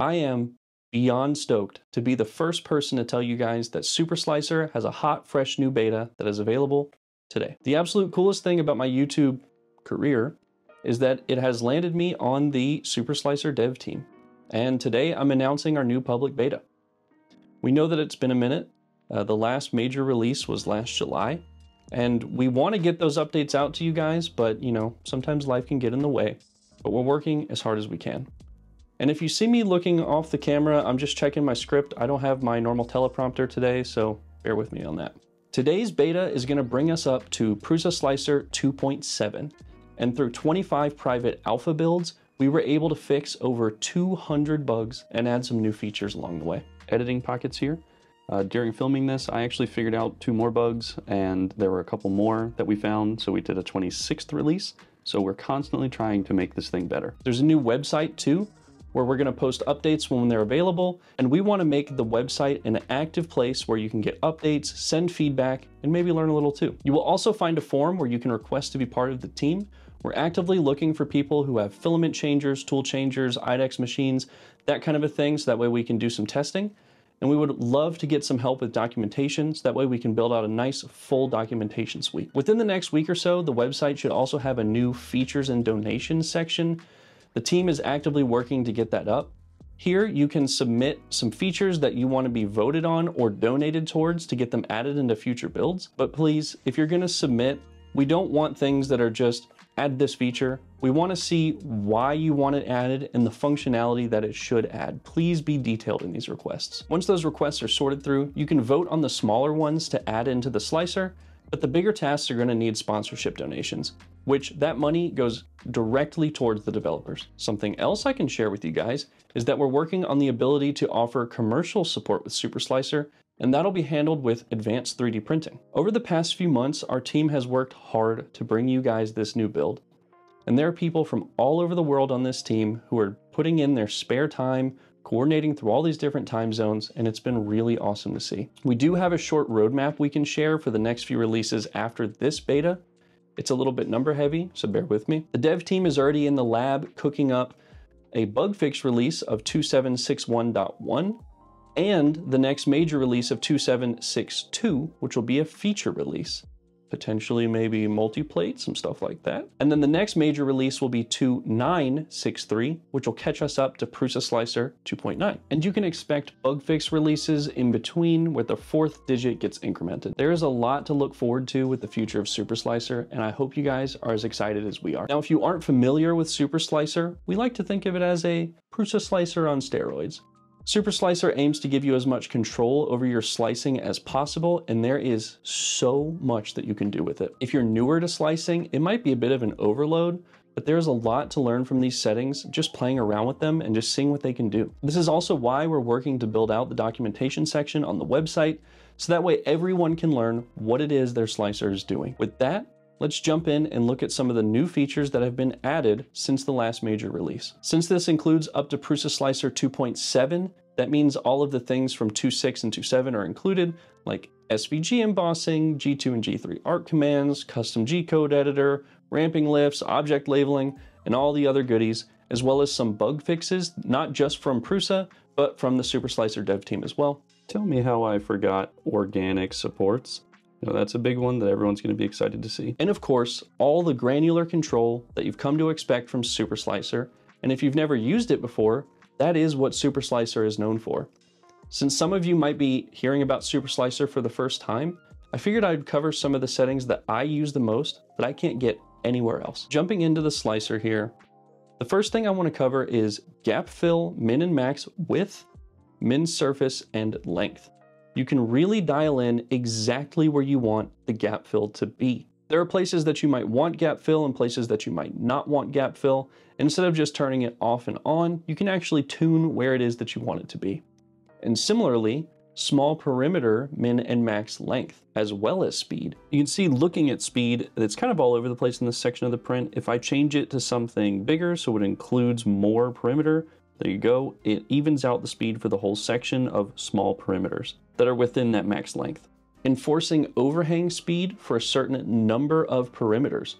I am beyond stoked to be the first person to tell you guys that Super Slicer has a hot, fresh new beta that is available today. The absolute coolest thing about my YouTube career is that it has landed me on the Super Slicer dev team. And today I'm announcing our new public beta. We know that it's been a minute. Uh, the last major release was last July. And we want to get those updates out to you guys, but you know, sometimes life can get in the way. But we're working as hard as we can. And if you see me looking off the camera, I'm just checking my script. I don't have my normal teleprompter today, so bear with me on that. Today's beta is gonna bring us up to Prusa Slicer 2.7. And through 25 private alpha builds, we were able to fix over 200 bugs and add some new features along the way. Editing pockets here. Uh, during filming this, I actually figured out two more bugs and there were a couple more that we found. So we did a 26th release. So we're constantly trying to make this thing better. There's a new website too, where we're gonna post updates when they're available. And we wanna make the website an active place where you can get updates, send feedback, and maybe learn a little too. You will also find a form where you can request to be part of the team. We're actively looking for people who have filament changers, tool changers, IDEX machines, that kind of a thing, so that way we can do some testing. And we would love to get some help with documentation, so that way we can build out a nice full documentation suite. Within the next week or so, the website should also have a new features and donations section. The team is actively working to get that up. Here, you can submit some features that you want to be voted on or donated towards to get them added into future builds. But please, if you're going to submit, we don't want things that are just add this feature. We want to see why you want it added and the functionality that it should add. Please be detailed in these requests. Once those requests are sorted through, you can vote on the smaller ones to add into the slicer, but the bigger tasks are going to need sponsorship donations, which that money goes directly towards the developers. Something else I can share with you guys is that we're working on the ability to offer commercial support with Super Slicer and that'll be handled with advanced 3D printing. Over the past few months, our team has worked hard to bring you guys this new build. And there are people from all over the world on this team who are putting in their spare time, coordinating through all these different time zones, and it's been really awesome to see. We do have a short roadmap we can share for the next few releases after this beta. It's a little bit number heavy, so bear with me. The dev team is already in the lab cooking up a bug fix release of 2761.1 and the next major release of 2762, which will be a feature release. Potentially maybe multi-plate, some stuff like that. And then the next major release will be 2963, which will catch us up to Prusa Slicer 2.9. And you can expect bug fix releases in between where the fourth digit gets incremented. There is a lot to look forward to with the future of Super Slicer, and I hope you guys are as excited as we are. Now, if you aren't familiar with Super Slicer, we like to think of it as a Prusa Slicer on steroids. Super Slicer aims to give you as much control over your slicing as possible, and there is so much that you can do with it. If you're newer to slicing, it might be a bit of an overload, but there's a lot to learn from these settings, just playing around with them and just seeing what they can do. This is also why we're working to build out the documentation section on the website, so that way everyone can learn what it is their slicer is doing. With that, let's jump in and look at some of the new features that have been added since the last major release. Since this includes up to Prusa Slicer 2.7, that means all of the things from 2.6 and 2.7 are included, like SVG embossing, G2 and G3 arc commands, custom G-code editor, ramping lifts, object labeling, and all the other goodies, as well as some bug fixes, not just from Prusa, but from the Super Slicer dev team as well. Tell me how I forgot organic supports. Know, that's a big one that everyone's going to be excited to see. And of course, all the granular control that you've come to expect from Super Slicer. And if you've never used it before, that is what Super Slicer is known for. Since some of you might be hearing about Super Slicer for the first time, I figured I'd cover some of the settings that I use the most that I can't get anywhere else. Jumping into the slicer here, the first thing I want to cover is gap fill, min and max width, min surface, and length you can really dial in exactly where you want the gap fill to be. There are places that you might want gap fill and places that you might not want gap fill. Instead of just turning it off and on, you can actually tune where it is that you want it to be. And similarly, small perimeter min and max length, as well as speed. You can see looking at speed, it's kind of all over the place in this section of the print. If I change it to something bigger, so it includes more perimeter, there you go. It evens out the speed for the whole section of small perimeters that are within that max length. Enforcing overhang speed for a certain number of perimeters.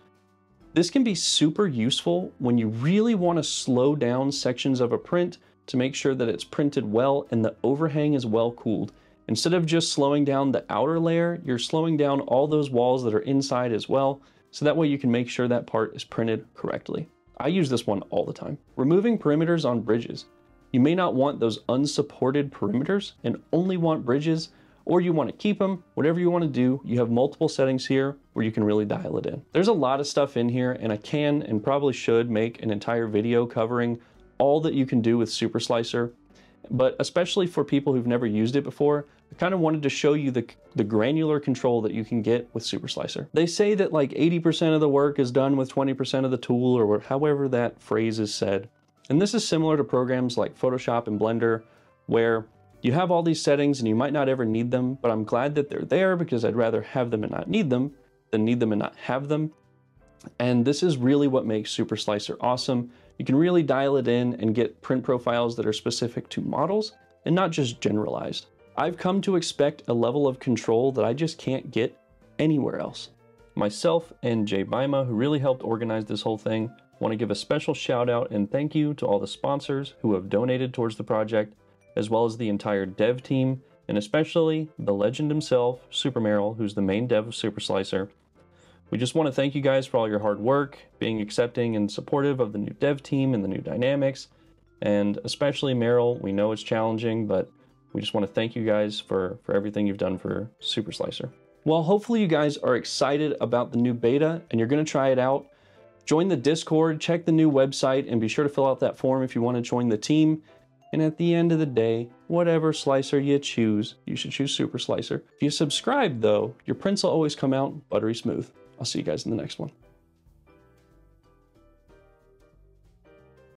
This can be super useful when you really want to slow down sections of a print to make sure that it's printed well and the overhang is well cooled. Instead of just slowing down the outer layer, you're slowing down all those walls that are inside as well, so that way you can make sure that part is printed correctly. I use this one all the time. Removing perimeters on bridges. You may not want those unsupported perimeters and only want bridges, or you want to keep them, whatever you want to do, you have multiple settings here where you can really dial it in. There's a lot of stuff in here and I can and probably should make an entire video covering all that you can do with Super Slicer, but especially for people who've never used it before, I kind of wanted to show you the, the granular control that you can get with Super Slicer. They say that like 80% of the work is done with 20% of the tool or however that phrase is said. And this is similar to programs like Photoshop and Blender where you have all these settings and you might not ever need them, but I'm glad that they're there because I'd rather have them and not need them than need them and not have them. And this is really what makes Super Slicer awesome. You can really dial it in and get print profiles that are specific to models and not just generalized. I've come to expect a level of control that I just can't get anywhere else. Myself and Jay Bima, who really helped organize this whole thing, want to give a special shout out and thank you to all the sponsors who have donated towards the project as well as the entire dev team, and especially the legend himself, Supermerill, who's the main dev of Super Slicer. We just want to thank you guys for all your hard work, being accepting and supportive of the new dev team and the new dynamics, and especially Merrill. We know it's challenging, but we just want to thank you guys for, for everything you've done for Super Slicer. Well, hopefully you guys are excited about the new beta and you're going to try it out. Join the Discord, check the new website, and be sure to fill out that form if you want to join the team. And at the end of the day, whatever slicer you choose, you should choose Super Slicer. If you subscribe though, your prints will always come out buttery smooth. I'll see you guys in the next one.